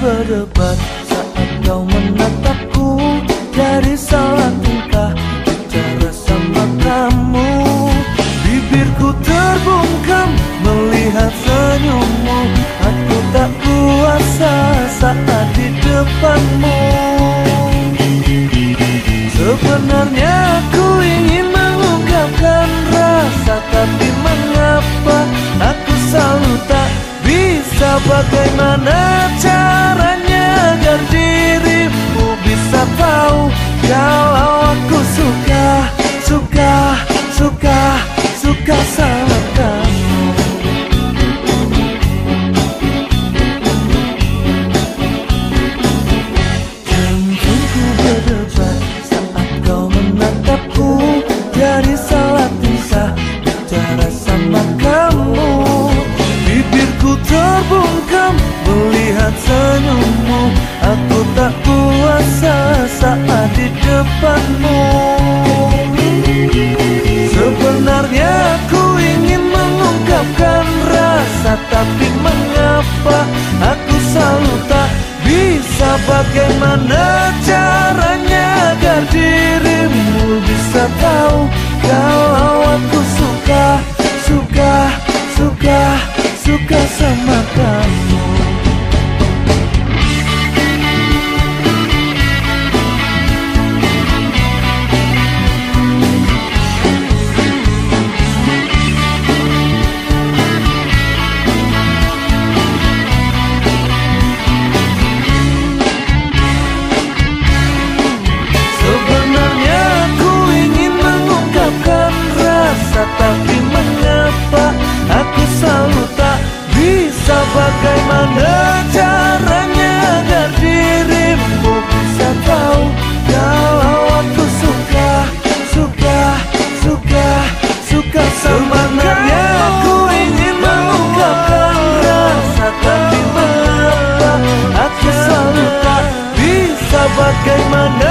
berdebat saat kau menatapku Dari salah tingkah bicara sama kamu. Bibirku terbungkam melihat senyummu. Aku tak kuasa saat di depanmu. Sebenarnya aku ingin mengungkapkan rasa Tapi mengapa aku selalu tak bisa? Bagaimana cara agar dirimu bisa tahu Kalau aku suka, suka, suka, suka sama kamu. Jantungku berdebar saat kau menatapku Jadi salah tingkah bicara sama kamu. Bibirku terbungkam melihat senyummu. Aku tak kuasa saat di depanmu. Sebenarnya aku ingin mengungkapkan rasa Tapi mengapa aku selalu tak bisa? Bagaimana Bagaimana